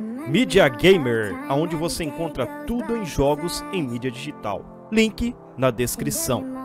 Media Gamer, aonde você encontra tudo em jogos em mídia digital. Link na descrição.